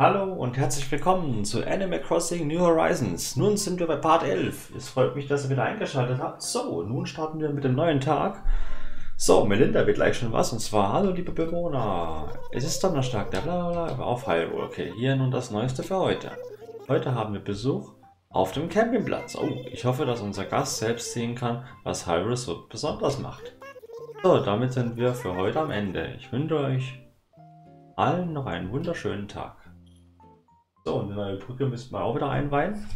Hallo und herzlich willkommen zu Animal Crossing New Horizons. Nun sind wir bei Part 11. Es freut mich, dass ihr wieder eingeschaltet habt. So, nun starten wir mit dem neuen Tag. So, Melinda wird gleich schon was. Und zwar, hallo liebe Bewohner. Es ist Donnerstag, der blablabla auf Heilruhe. Okay, hier nun das Neueste für heute. Heute haben wir Besuch auf dem Campingplatz. Oh, ich hoffe, dass unser Gast selbst sehen kann, was Hyrule so besonders macht. So, damit sind wir für heute am Ende. Ich wünsche euch allen noch einen wunderschönen Tag. So, eine neue Brücke müssten wir auch wieder einweihen.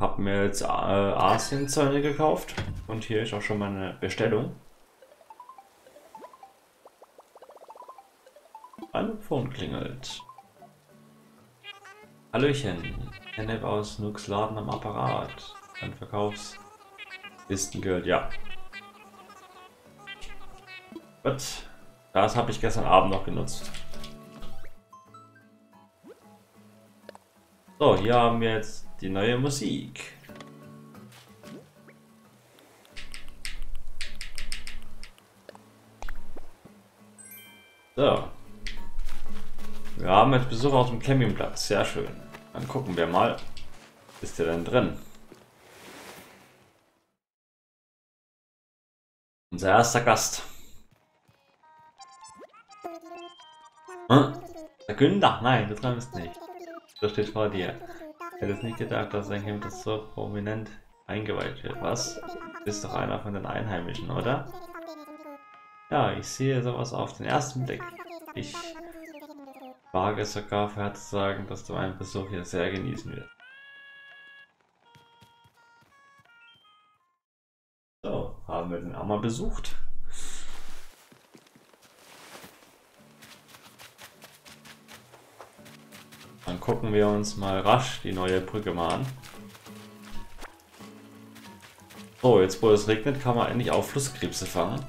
Hab mir jetzt äh, Asienzäune gekauft und hier ist auch schon meine Bestellung. Phone klingelt. Hallöchen, Kenneth aus Nooks Laden am Apparat. Ein Verkaufslistengeld, ja. Gut, das habe ich gestern Abend noch genutzt. So, hier haben wir jetzt die neue Musik. So. Wir haben jetzt Besuch auf dem Campingplatz. Sehr schön. Dann gucken wir mal. Ist der denn drin? Unser erster Gast. Hm? Der Günther? Nein, du träumst nicht. Das steht vor dir. Ich hätte es nicht gedacht, dass ein Kind so prominent eingeweiht wird. Was? Du bist doch einer von den Einheimischen, oder? Ja, ich sehe sowas auf den ersten Blick. Ich wage sogar vorher zu sagen, dass du einen Besuch hier sehr genießen wirst. So, haben wir den auch mal besucht. Gucken wir uns mal rasch die neue Brücke mal an. So, jetzt wo es regnet, kann man endlich auch Flusskrebse fangen.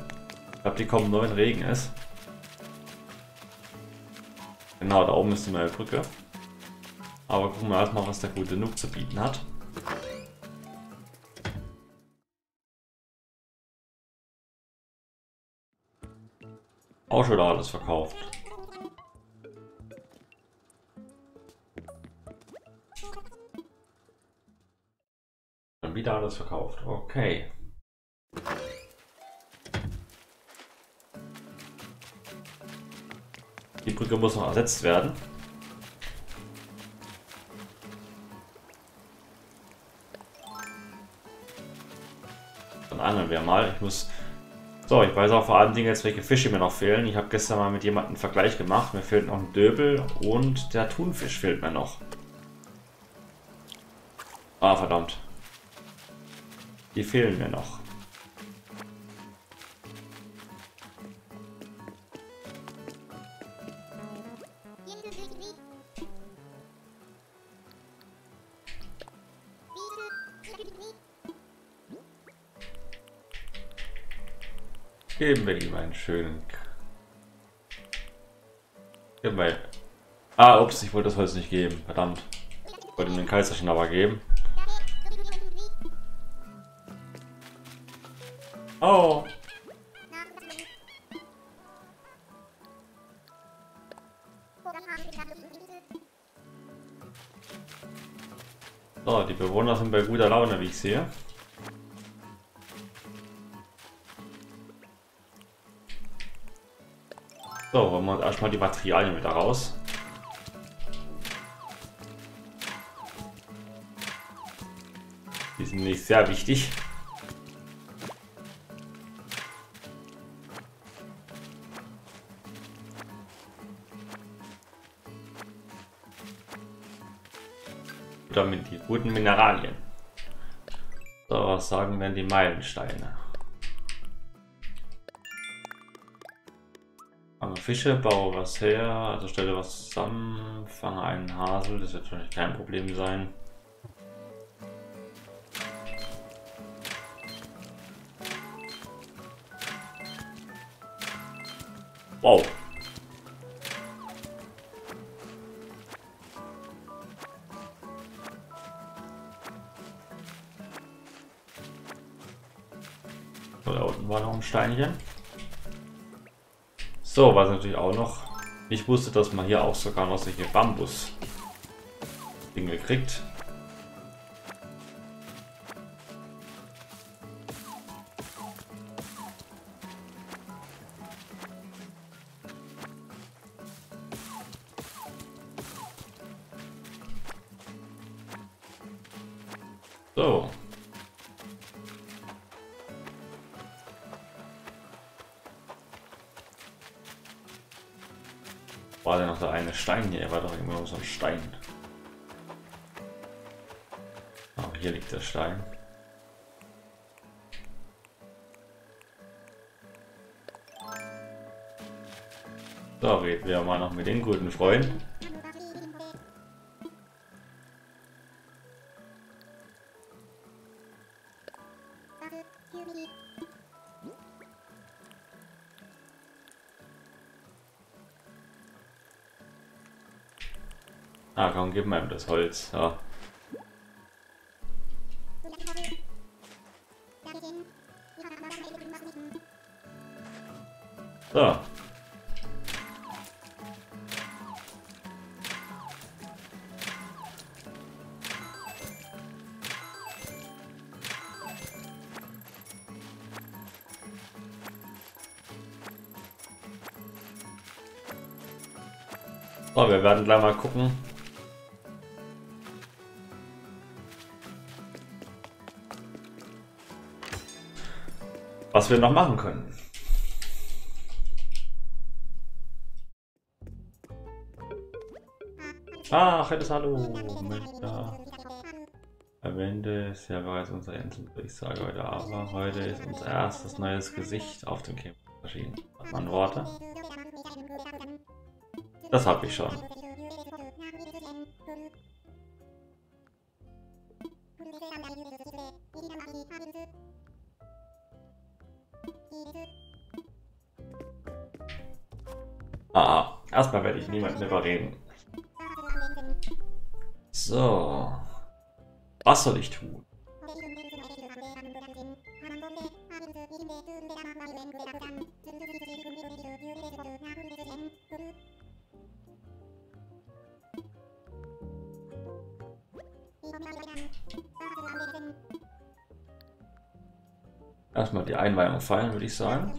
Ich glaube, die kommen nur, wenn Regen ist. Genau, da oben ist die neue Brücke. Aber gucken wir erstmal, was der gute Noob zu bieten hat. Auch schon alles verkauft. Wieder alles verkauft. Okay. Die Brücke muss noch ersetzt werden. Dann angeln wir mal. Ich muss... So, ich weiß auch vor allen Dingen jetzt, welche Fische mir noch fehlen. Ich habe gestern mal mit jemandem einen Vergleich gemacht. Mir fehlt noch ein Döbel und der Thunfisch fehlt mir noch. Ah, verdammt. Die fehlen mir noch. Geben wir ihm einen schönen... Geben wir... Ah, ups, ich wollte das Holz nicht geben. Verdammt. Ich wollte ihm den Kaiserschen aber geben. Oh. So, die Bewohner sind bei guter Laune, wie ich sehe. So, holen wir uns erstmal die Materialien wieder raus. Die sind nicht sehr wichtig. Guten Mineralien. So, was sagen denn die Meilensteine? Fange Fische, baue was her, also stelle was zusammen, fange einen Hasel, das wird wahrscheinlich kein Problem sein. So, da unten war noch ein Steinchen. So, was natürlich auch noch Ich wusste, dass man hier auch sogar noch solche Bambus-Dinge kriegt. Reden wir mal noch mit den guten Freunden. Ah, komm, gib mal das Holz. Ja. Wir werden gleich mal gucken, was wir noch machen können. Ach, das Hallo. Ja. Erwähnte ist ja bereits unser Insel-Durchsage heute, aber heute ist unser erstes neues Gesicht auf dem Camp erschienen. Hat man Worte? Das habe ich schon. Erstmal werde ich niemanden überreden. So. Was soll ich tun? Erstmal die Einweihung feiern, würde ich sagen.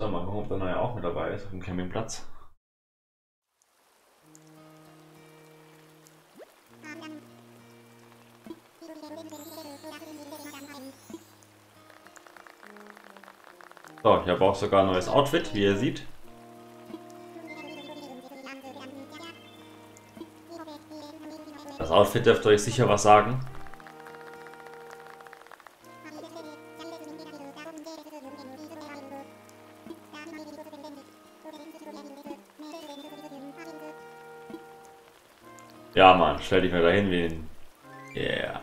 So, mal gucken, ob der neue auch mit dabei ist auf dem Campingplatz. So, ich habe auch sogar ein neues Outfit, wie ihr seht. Das Outfit dürfte euch sicher was sagen. Stell dich mal dahin wie ein... Yeah.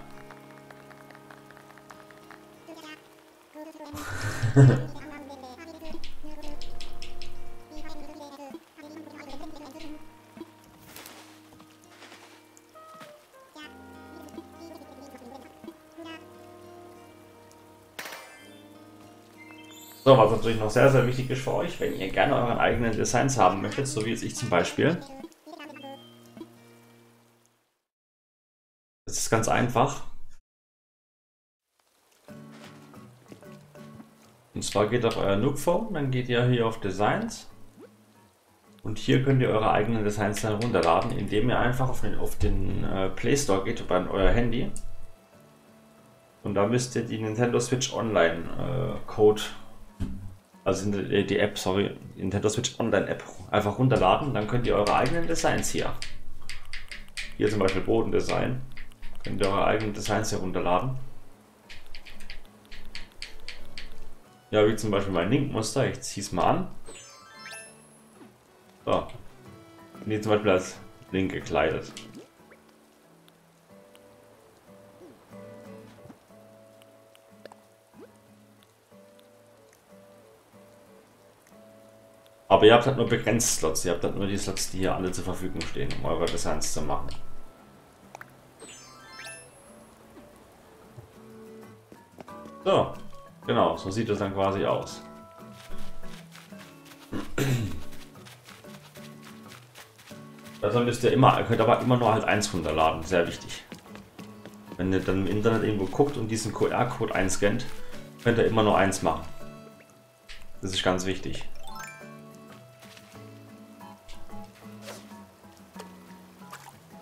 So, was natürlich noch sehr, sehr wichtig ist für euch, wenn ihr gerne euren eigenen Designs haben möchtet, so wie jetzt ich zum Beispiel. Einfach. Und zwar geht auf euer Nook Phone, dann geht ihr hier auf Designs. Und hier könnt ihr eure eigenen Designs dann runterladen, indem ihr einfach auf den, auf den äh, Play Store geht, bei euer Handy. Und da müsst ihr die Nintendo Switch Online äh, Code also die App, sorry, Nintendo Switch Online App einfach runterladen, dann könnt ihr eure eigenen Designs hier. Hier zum Beispiel Bodendesign. Könnt ihr eure eigenen Designs hier runterladen. Ja, wie zum Beispiel mein Link-Muster. Ich ziehe es mal an. So. Und hier zum Beispiel als Link gekleidet. Aber ihr habt halt nur begrenzt Slots. Ihr habt halt nur die Slots, die hier alle zur Verfügung stehen, um eure Designs zu machen. So. Genau, so sieht es dann quasi aus. Also müsst ihr immer, ihr könnt aber immer nur halt eins runterladen, sehr wichtig. Wenn ihr dann im Internet irgendwo guckt und diesen QR-Code einscannt, könnt ihr immer nur eins machen. Das ist ganz wichtig.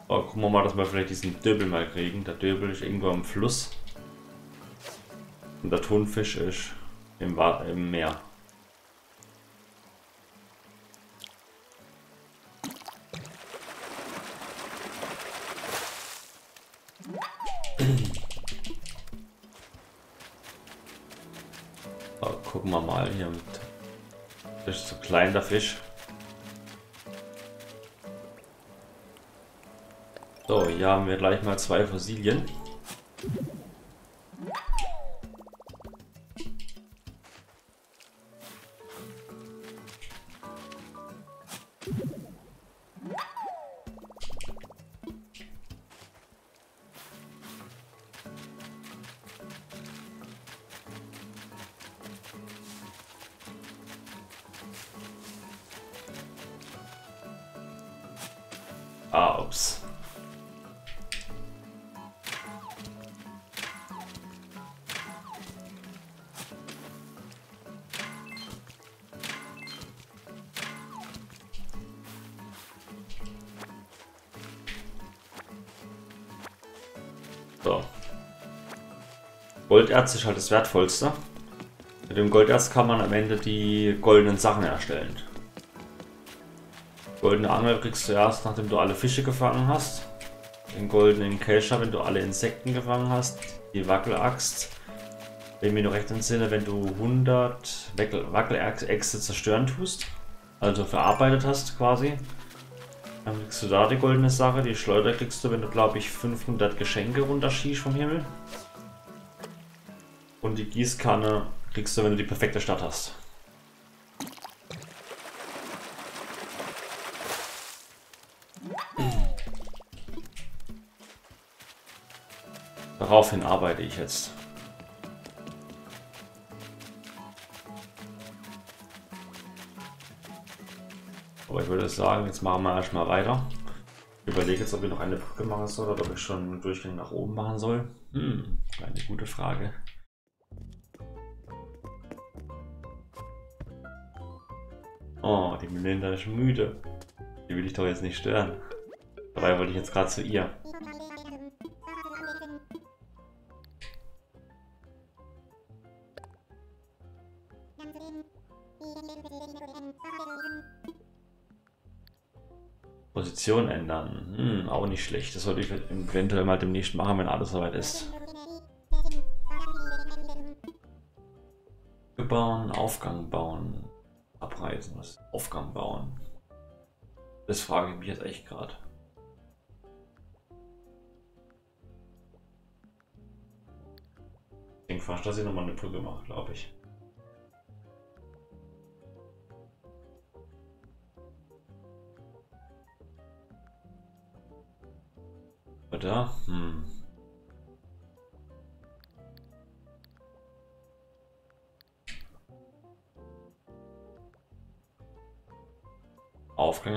Oh, gucken wir mal, dass wir vielleicht diesen Döbel mal kriegen. Der Döbel ist irgendwo am Fluss. Und der Thunfisch ist im, im Meer. Oh, gucken wir mal hier. Das ist so klein, der Fisch. So, hier haben wir gleich mal zwei Fossilien. Golderz ist halt das Wertvollste. Mit dem Golderz kann man am Ende die goldenen Sachen erstellen. Goldene Angel kriegst du erst, nachdem du alle Fische gefangen hast. Den goldenen Kescher, wenn du alle Insekten gefangen hast. Die Wackelaxt. Wenn mich noch recht entsinne, wenn du 100 Wackeläxte zerstören tust. Also verarbeitet hast quasi. Dann kriegst du da die goldene Sache. Die Schleuder kriegst du, wenn du, glaube ich, 500 Geschenke runterschießt vom Himmel. Und die Gießkanne kriegst du, wenn du die perfekte Stadt hast. Daraufhin arbeite ich jetzt. Aber ich würde sagen, jetzt machen wir erstmal weiter. Ich überlege jetzt, ob ich noch eine Brücke machen soll oder ob ich schon einen Durchgang nach oben machen soll. Hm, eine gute Frage. Oh, die Melinda ist müde. Die will ich doch jetzt nicht stören. Dabei wollte ich jetzt gerade zu ihr. Position ändern. Hm, auch nicht schlecht. Das sollte ich eventuell mal demnächst machen, wenn alles soweit ist. Bauen, Aufgang bauen. Abreisen, was? Aufgang bauen. Das frage ich mich jetzt echt gerade. Ich denke fast, dass ich nochmal eine Brücke mache, glaube ich.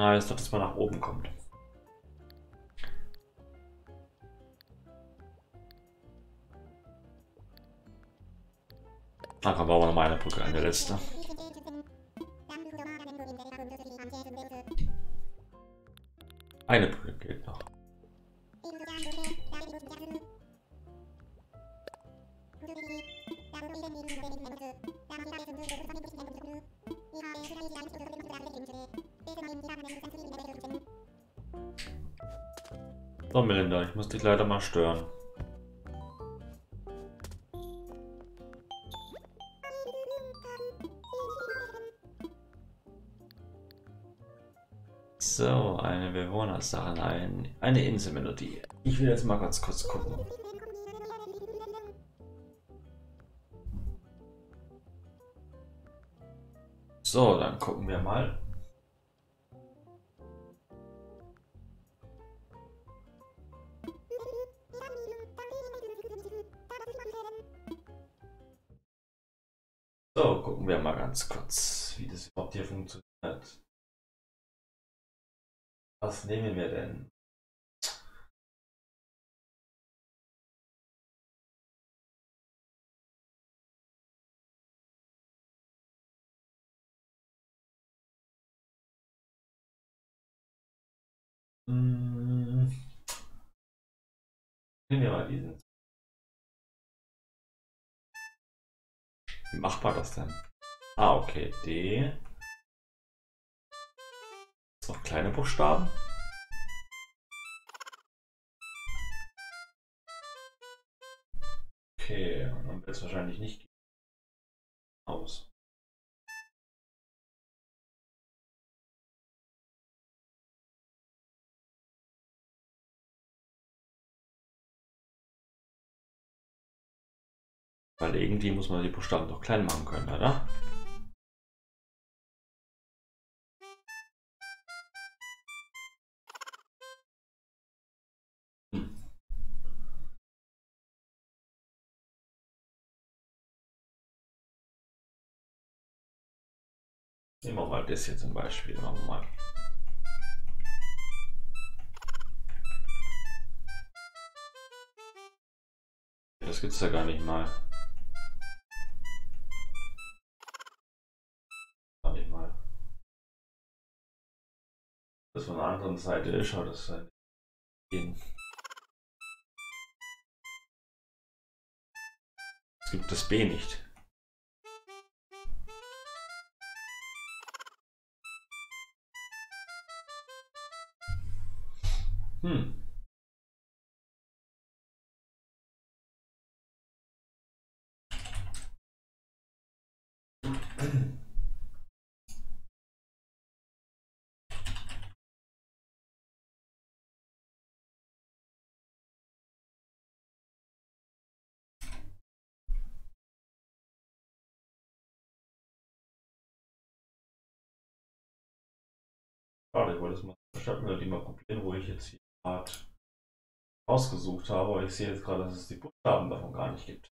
Heißt, dass man nach oben kommt. Da kommt aber noch mal eine Brücke der letzte. So, Melinda, ich muss dich leider mal stören. So, eine Bewohnersache, ein, eine Inselmelodie. Ich will jetzt mal ganz kurz gucken. So, dann gucken wir mal. Ganz kurz, wie das überhaupt hier funktioniert. Was nehmen wir denn? Hm. Nehmen wir mal diesen. Wie macht man das denn? Ah, okay. D. Jetzt noch kleine Buchstaben. Okay, und dann wird es wahrscheinlich nicht aus. Weil irgendwie muss man die Buchstaben doch klein machen können, oder? Nehmen wir mal das hier zum Beispiel. Machen wir mal. Das gibt's ja gar nicht mal. das von der anderen Seite ist, schaut das sein. Es gibt das B nicht. Hm. Ich wollte das mal Stadtmelodie mal probieren, wo ich jetzt hier gerade ausgesucht habe, aber ich sehe jetzt gerade, dass es die Buchstaben davon gar nicht gibt.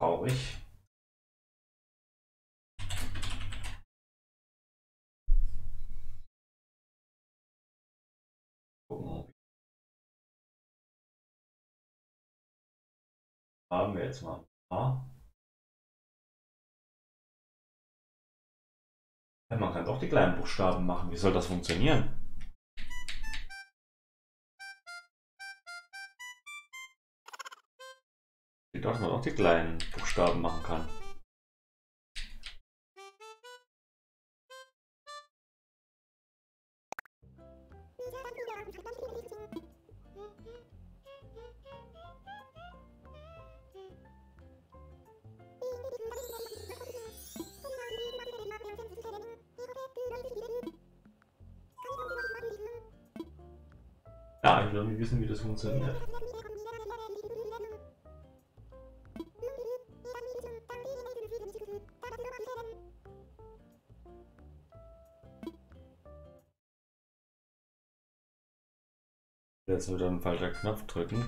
Traurig. Haben wir jetzt mal A. Man kann doch die kleinen Buchstaben machen. Wie soll das funktionieren? Wie dass man auch die kleinen Buchstaben machen kann. Will irgendwie wissen, wie das funktioniert. Jetzt wieder ein falscher Knopf drücken.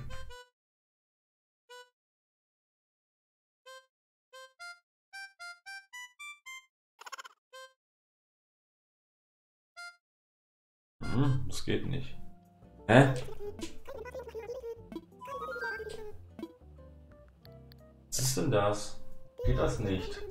Nicht?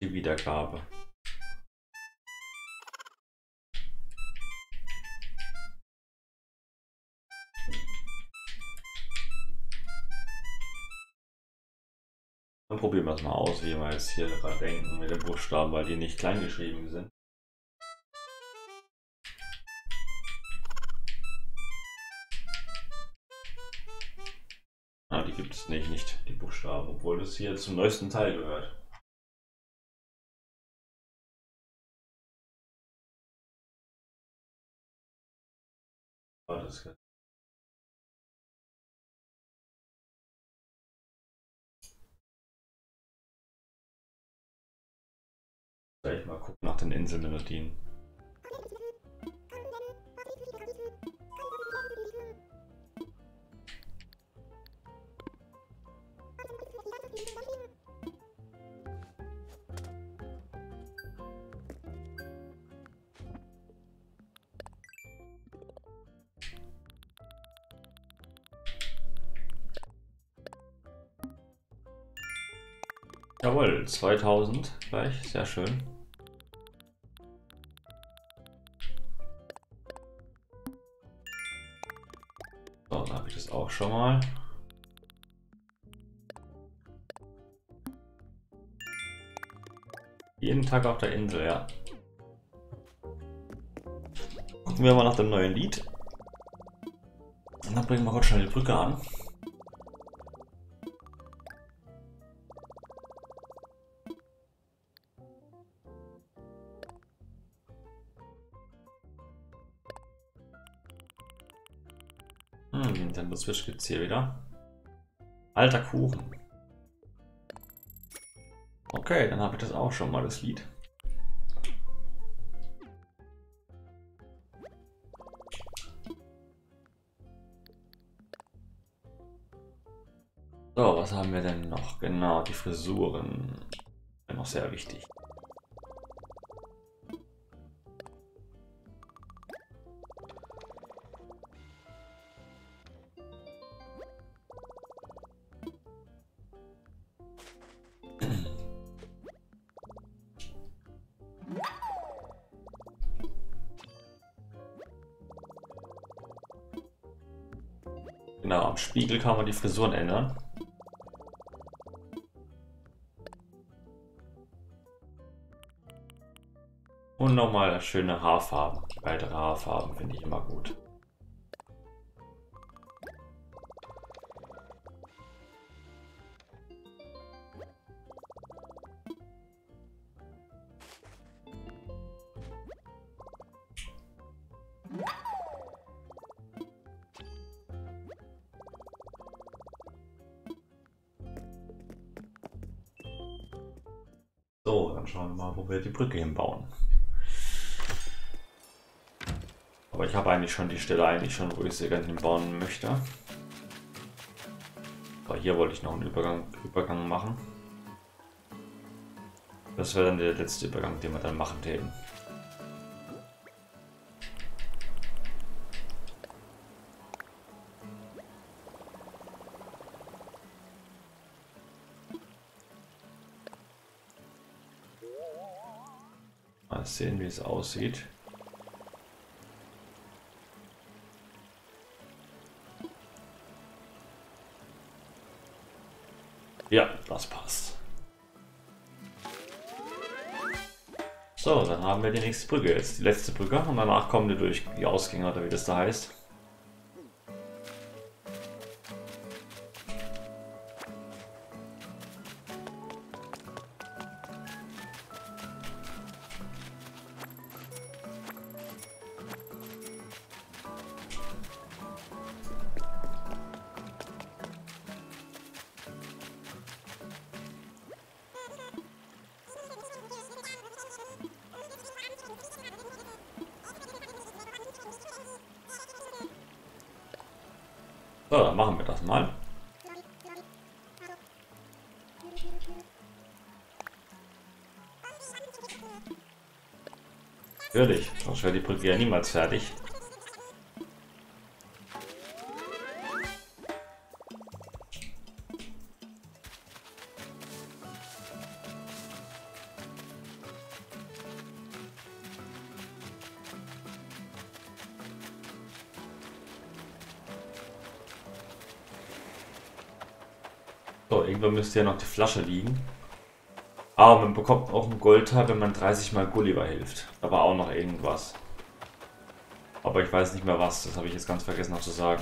Die Wiedergabe. das mal aus, wie wir jetzt hier dran denken mit den Buchstaben, weil die nicht klein geschrieben sind. Ah, die gibt es nicht, nicht die Buchstaben, obwohl das hier zum neuesten Teil gehört. Oh, das ist Soll ich mal gucken nach den Inselmelodien? Jawohl, 2000 gleich, sehr schön. Schon mal. Jeden Tag auf der Insel, ja. Gucken wir mal nach dem neuen Lied. Und dann bringen wir kurz schnell die Brücke an. Nintendo Switch gibt's hier wieder. Alter Kuchen. Okay, dann habe ich das auch schon mal, das Lied. So, was haben wir denn noch? Genau, die Frisuren. Noch sehr wichtig. Genau, am Spiegel kann man die Frisuren ändern. Und nochmal schöne Haarfarben. Weitere Haarfarben finde ich immer gut. Wir die Brücke hinbauen. Aber ich habe eigentlich schon die Stelle eigentlich schon, wo ich sie gerne hinbauen möchte. Aber hier wollte ich noch einen Übergang, Übergang machen. Das wäre dann der letzte Übergang, den wir dann machen täten. Sehen, wie es aussieht. Ja, das passt. So, dann haben wir die nächste Brücke jetzt. Die letzte Brücke und danach kommen wir durch die Ausgänge oder wie das da heißt. So, dann machen wir das mal. Natürlich, sonst wäre die Brücke ja niemals fertig. Müsste ja noch die Flasche liegen. Aber man bekommt auch ein Goldteil, wenn man 30 mal Gulliver hilft. Da war auch noch irgendwas. Aber ich weiß nicht mehr was, das habe ich jetzt ganz vergessen noch zu sagen.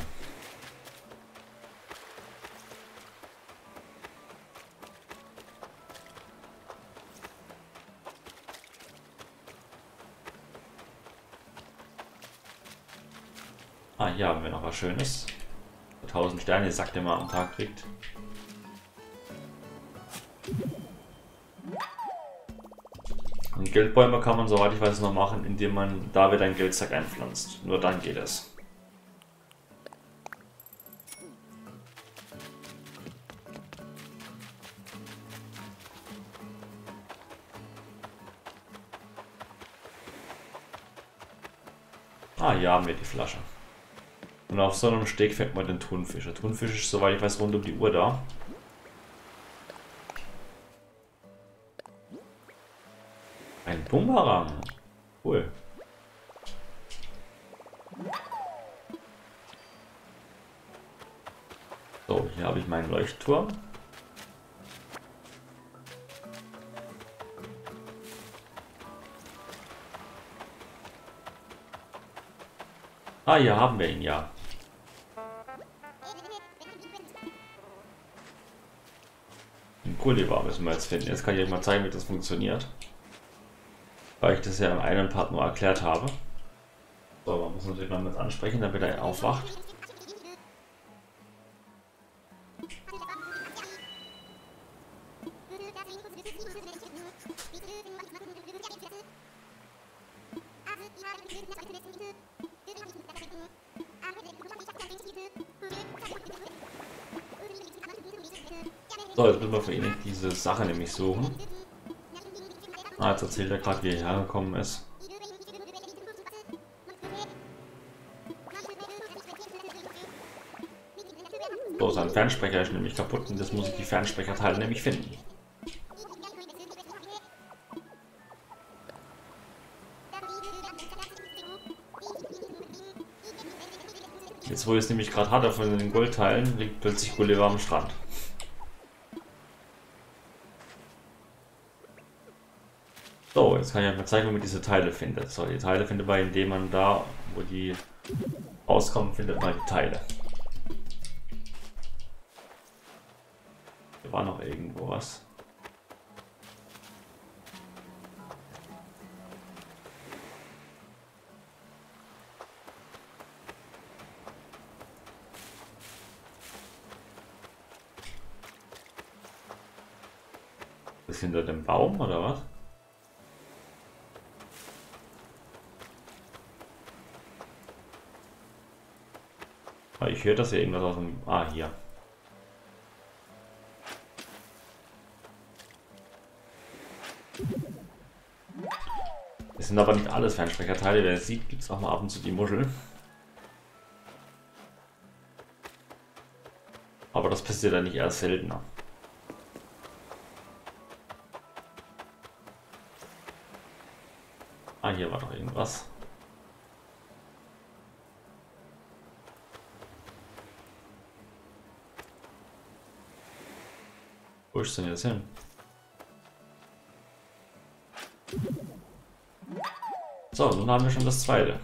Ah, hier haben wir noch was Schönes. 1000 Sterne, sagt der mal am Tag kriegt. Geldbäume kann man, soweit ich weiß, noch machen, indem man da wieder einen Geldsack einpflanzt. Nur dann geht es. Ah, hier haben wir die Flasche. Und auf so einem Steg fängt man den Thunfisch. Der Thunfisch ist, soweit ich weiß, rund um die Uhr da. Hier habe ich meinen Leuchtturm. Ah, hier haben wir ihn ja. Ein Gulliver müssen wir jetzt finden. Jetzt kann ich euch mal zeigen, wie das funktioniert. Weil ich das ja im einen Part nur erklärt habe. So, man muss natürlich noch mit ansprechen, damit er aufwacht. Für ihn diese Sache nämlich suchen. Ah, jetzt erzählt er gerade, wie er hergekommen ist. So, sein Fernsprecher ist nämlich kaputt und das muss ich die Fernsprecherteile nämlich finden. Jetzt, wo ich es nämlich gerade hatte von den Goldteilen, liegt plötzlich Gulliver am Strand. So, jetzt kann ich mal zeigen, wie man diese Teile findet. So, die Teile findet man, indem man da, wo die rauskommen, findet man die Teile. Hier war noch irgendwo was. Hinter dem Baum oder was? Ich höre das hier irgendwas aus dem... Ah, hier. Es sind aber nicht alles Fernsprecherteile. Wer es sieht, gibt es auch mal ab und zu die Muschel. Aber das passiert dann nicht erst seltener. Ah, hier war doch irgendwas. Wo ist denn jetzt hin? So, nun haben wir schon das zweite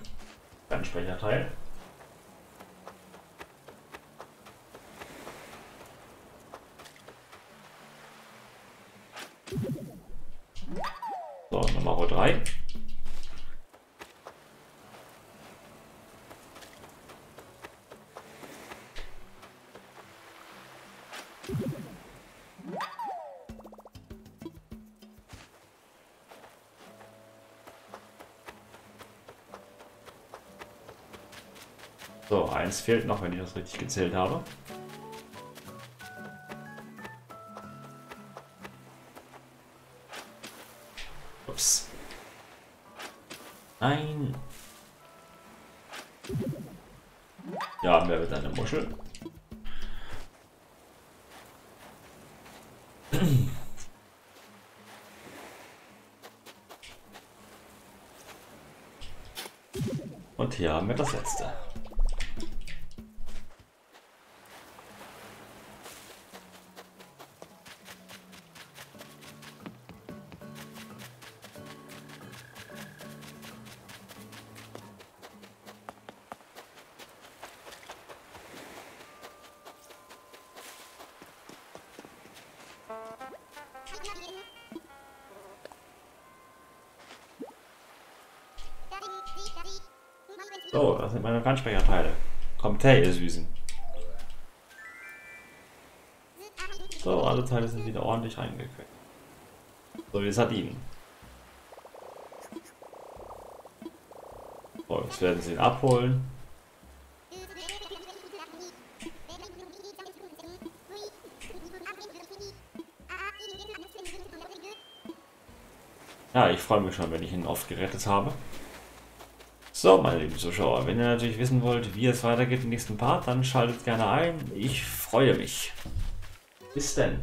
Fernspeicherteil. So, Nummer 3. So, eins fehlt noch, wenn ich das richtig gezählt habe. Ups. Nein. Ja, mehr wird eine Muschel. Und hier haben wir das letzte. So, das sind meine Fernspeicherteile. Kommt her, ihr Süßen. So, alle Teile sind wieder ordentlich reingequickt. So, wie es hat ihn. So, jetzt werden sie ihn abholen. Ja, ich freue mich schon, wenn ich ihn oft gerettet habe. So, meine lieben Zuschauer, wenn ihr natürlich wissen wollt, wie es weitergeht im nächsten Part, dann schaltet gerne ein. Ich freue mich. Bis denn.